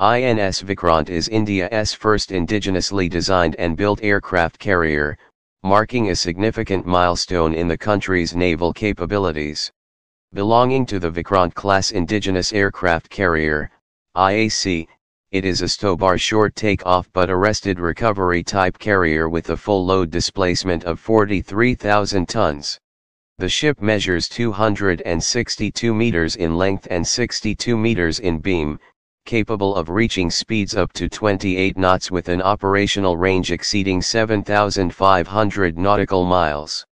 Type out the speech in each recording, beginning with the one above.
INS Vikrant is India's first indigenously designed and built aircraft carrier, marking a significant milestone in the country's naval capabilities. Belonging to the Vikrant class indigenous aircraft carrier, IAC, it is a STOBAR short takeoff but arrested recovery type carrier with a full load displacement of 43,000 tons. The ship measures 262 meters in length and 62 meters in beam, capable of reaching speeds up to 28 knots with an operational range exceeding 7,500 nautical miles.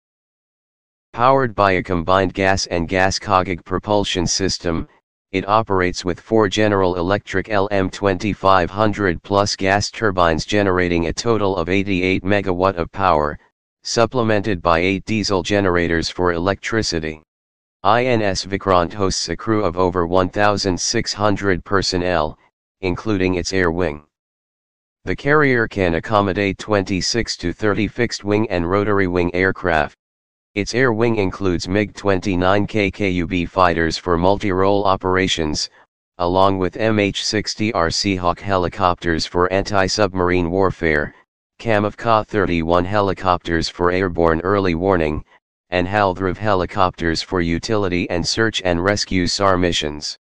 Powered by a combined gas and gas COGAG propulsion system, it operates with four General Electric LM2500 plus gas turbines generating a total of 88 megawatt of power, supplemented by eight diesel generators for electricity. INS Vikrant hosts a crew of over 1,600 personnel, including its air wing. The carrier can accommodate 26 to 30 fixed-wing and rotary-wing aircraft. Its air wing includes MiG-29 KKUB fighters for multi-role operations, along with MH-60R Seahawk helicopters for anti-submarine warfare, Kamov Ka-31 helicopters for airborne early warning, and HAL Dhruv helicopters for utility and search and rescue SAR missions.